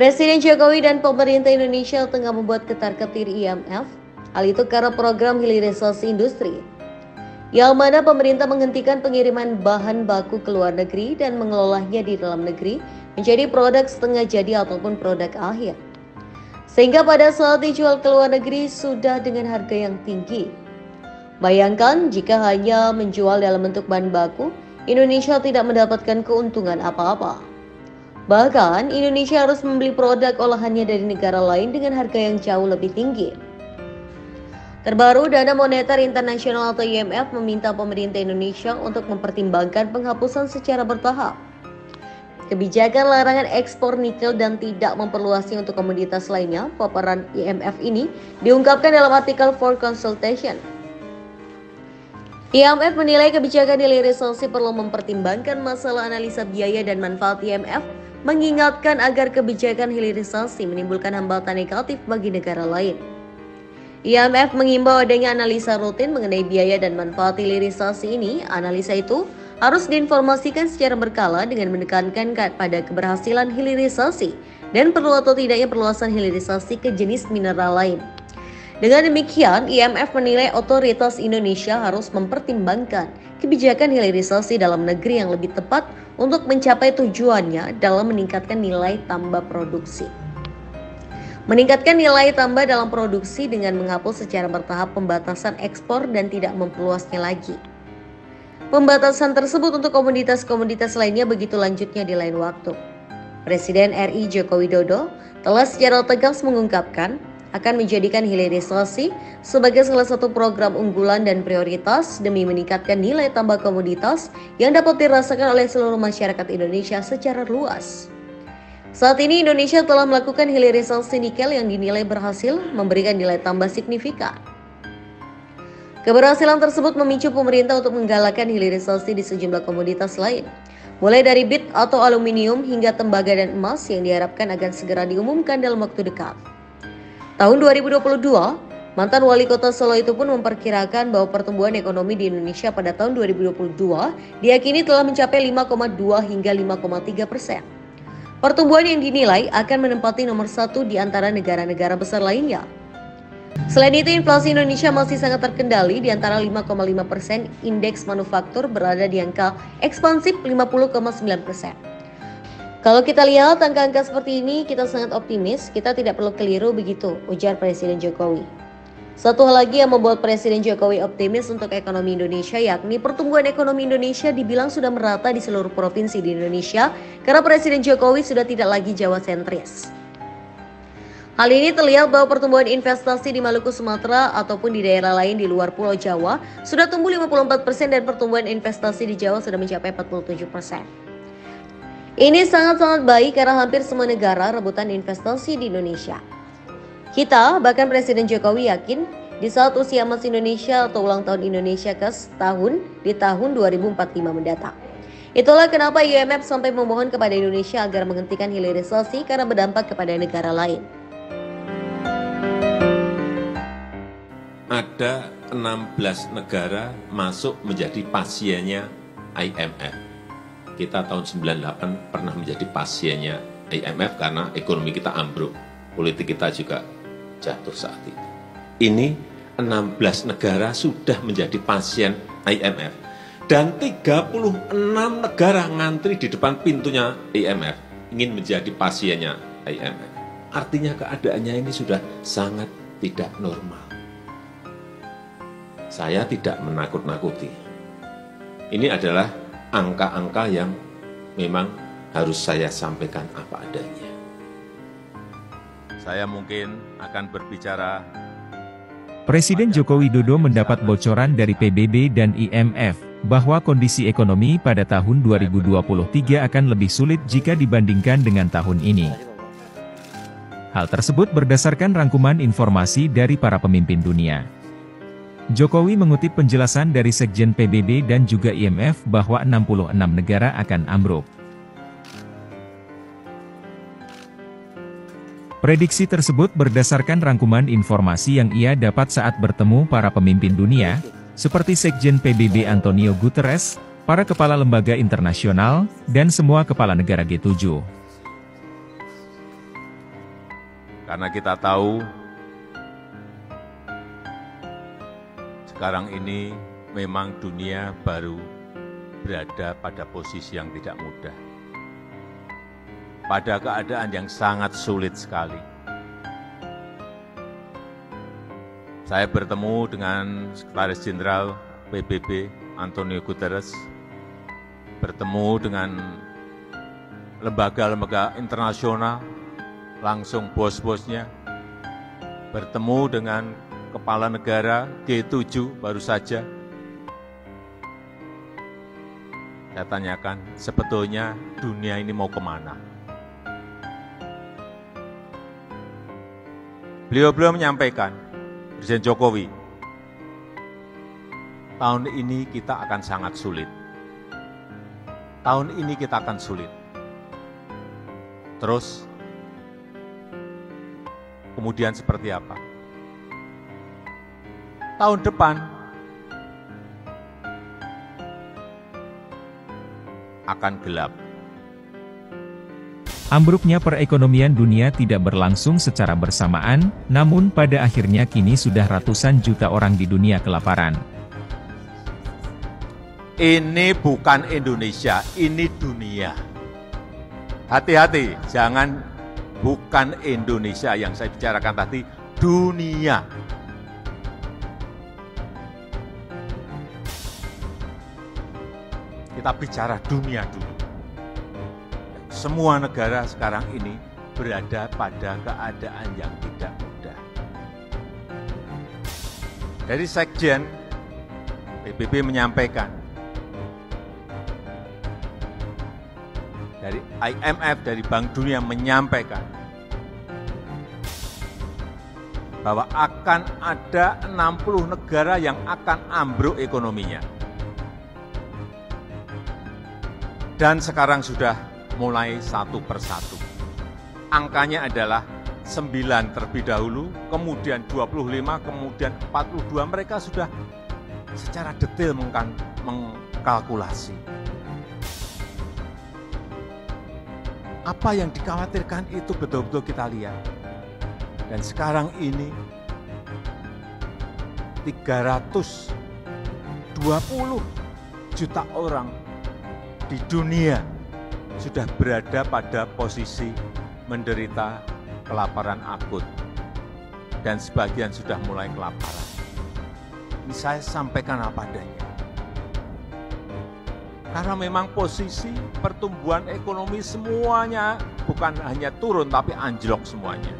Presiden Jokowi dan pemerintah Indonesia tengah membuat ketar-ketir IMF. Hal itu karena program hilirisasi industri. Yang mana pemerintah menghentikan pengiriman bahan baku ke luar negeri dan mengelolanya di dalam negeri menjadi produk setengah jadi ataupun produk akhir. Sehingga pada saat dijual ke luar negeri sudah dengan harga yang tinggi. Bayangkan jika hanya menjual dalam bentuk bahan baku, Indonesia tidak mendapatkan keuntungan apa-apa. Bahkan, Indonesia harus membeli produk olahannya dari negara lain dengan harga yang jauh lebih tinggi. Terbaru, Dana Moneter Internasional atau IMF meminta pemerintah Indonesia untuk mempertimbangkan penghapusan secara bertahap. Kebijakan larangan ekspor nikel dan tidak memperluasnya untuk komoditas lainnya, paparan IMF ini diungkapkan dalam artikel For Consultation. IMF menilai kebijakan hilirisasi perlu mempertimbangkan masalah analisa biaya dan manfaat IMF mengingatkan agar kebijakan hilirisasi menimbulkan hambatan negatif bagi negara lain. IMF mengimbau adanya analisa rutin mengenai biaya dan manfaat hilirisasi ini. Analisa itu harus diinformasikan secara berkala dengan menekankan pada keberhasilan hilirisasi dan perlu atau tidaknya perluasan hilirisasi ke jenis mineral lain. Dengan demikian, IMF menilai otoritas Indonesia harus mempertimbangkan kebijakan hilirisasi dalam negeri yang lebih tepat untuk mencapai tujuannya dalam meningkatkan nilai tambah produksi. Meningkatkan nilai tambah dalam produksi dengan menghapus secara bertahap pembatasan ekspor dan tidak memperluasnya lagi. Pembatasan tersebut untuk komoditas-komoditas lainnya begitu lanjutnya di lain waktu. Presiden RI Joko Widodo telah secara tegas mengungkapkan akan menjadikan hilirisasi sebagai salah satu program unggulan dan prioritas demi meningkatkan nilai tambah komoditas yang dapat dirasakan oleh seluruh masyarakat Indonesia secara luas. Saat ini Indonesia telah melakukan hilirisasi nikel yang dinilai berhasil memberikan nilai tambah signifikan. Keberhasilan tersebut memicu pemerintah untuk menggalakkan hilirisasi di sejumlah komoditas lain, mulai dari bit atau aluminium hingga tembaga dan emas yang diharapkan akan segera diumumkan dalam waktu dekat. Tahun 2022, mantan wali kota Solo itu pun memperkirakan bahwa pertumbuhan ekonomi di Indonesia pada tahun 2022 diyakini telah mencapai 5,2 hingga 5,3 persen. Pertumbuhan yang dinilai akan menempati nomor satu di antara negara-negara besar lainnya. Selain itu, inflasi Indonesia masih sangat terkendali di antara 5,5 persen, indeks manufaktur berada di angka ekspansif 50,9 persen. Kalau kita lihat angka-angka seperti ini, kita sangat optimis, kita tidak perlu keliru begitu, ujar Presiden Jokowi. Satu hal lagi yang membuat Presiden Jokowi optimis untuk ekonomi Indonesia yakni pertumbuhan ekonomi Indonesia dibilang sudah merata di seluruh provinsi di Indonesia karena Presiden Jokowi sudah tidak lagi Jawa sentris. Hal ini terlihat bahwa pertumbuhan investasi di Maluku Sumatera ataupun di daerah lain di luar Pulau Jawa sudah tumbuh 54% dan pertumbuhan investasi di Jawa sudah mencapai 47%. Ini sangat-sangat baik karena hampir semua negara rebutan investasi di Indonesia. Kita, bahkan Presiden Jokowi yakin di saat usia emas Indonesia atau ulang tahun Indonesia ke setahun di tahun 2045 mendatang. Itulah kenapa IMF sampai memohon kepada Indonesia agar menghentikan hilirisasi karena berdampak kepada negara lain. Ada 16 negara masuk menjadi pasiennya IMF kita tahun 98 pernah menjadi pasiennya IMF karena ekonomi kita ambruk, politik kita juga jatuh saat itu. Ini 16 negara sudah menjadi pasien IMF dan 36 negara ngantri di depan pintunya IMF ingin menjadi pasiennya IMF. Artinya keadaannya ini sudah sangat tidak normal. Saya tidak menakut-nakuti. Ini adalah angka-angka yang memang harus saya sampaikan apa adanya. Saya mungkin akan berbicara Presiden Joko Widodo mendapat bocoran dari PBB dan IMF bahwa kondisi ekonomi pada tahun 2023 akan lebih sulit jika dibandingkan dengan tahun ini. Hal tersebut berdasarkan rangkuman informasi dari para pemimpin dunia. Jokowi mengutip penjelasan dari Sekjen PBB dan juga IMF bahwa 66 negara akan ambruk. Prediksi tersebut berdasarkan rangkuman informasi yang ia dapat saat bertemu para pemimpin dunia, seperti Sekjen PBB Antonio Guterres, para kepala lembaga internasional, dan semua kepala negara G7. Karena kita tahu sekarang ini memang dunia baru berada pada posisi yang tidak mudah. Pada keadaan yang sangat sulit sekali. Saya bertemu dengan Sekretaris Jenderal PBB Antonio Guterres, bertemu dengan lembaga-lembaga internasional, langsung bos-bosnya, bertemu dengan kepala negara G7 baru saja. Saya tanyakan, sebetulnya dunia ini mau ke mana? Beliau-beliau menyampaikan, Presiden Jokowi, tahun ini kita akan sangat sulit. Tahun ini kita akan sulit. Terus, kemudian seperti apa? Tahun depan akan gelap. Ambruknya perekonomian dunia tidak berlangsung secara bersamaan, namun pada akhirnya kini sudah ratusan juta orang di dunia kelaparan. Ini bukan Indonesia, ini dunia. Hati-hati, jangan bukan Indonesia yang saya bicarakan tadi, dunia. Kita bicara dunia dulu. Semua negara sekarang ini berada pada keadaan yang tidak mudah. Dari Sekjen, PBB menyampaikan, dari IMF, dari Bank Dunia menyampaikan, bahwa akan ada 60 negara yang akan ambruk ekonominya. Dan sekarang sudah mulai satu persatu. Angkanya adalah 9 terlebih dahulu, kemudian 25, kemudian 42. Mereka sudah secara detail mengkalkulasi. Apa yang dikhawatirkan itu betul-betul kita lihat. Dan sekarang ini 320 juta orang di dunia sudah berada pada posisi menderita kelaparan akut. Dan sebagian sudah mulai kelaparan. Ini saya sampaikan apa adanya. Karena memang posisi pertumbuhan ekonomi semuanya bukan hanya turun tapi anjlok semuanya.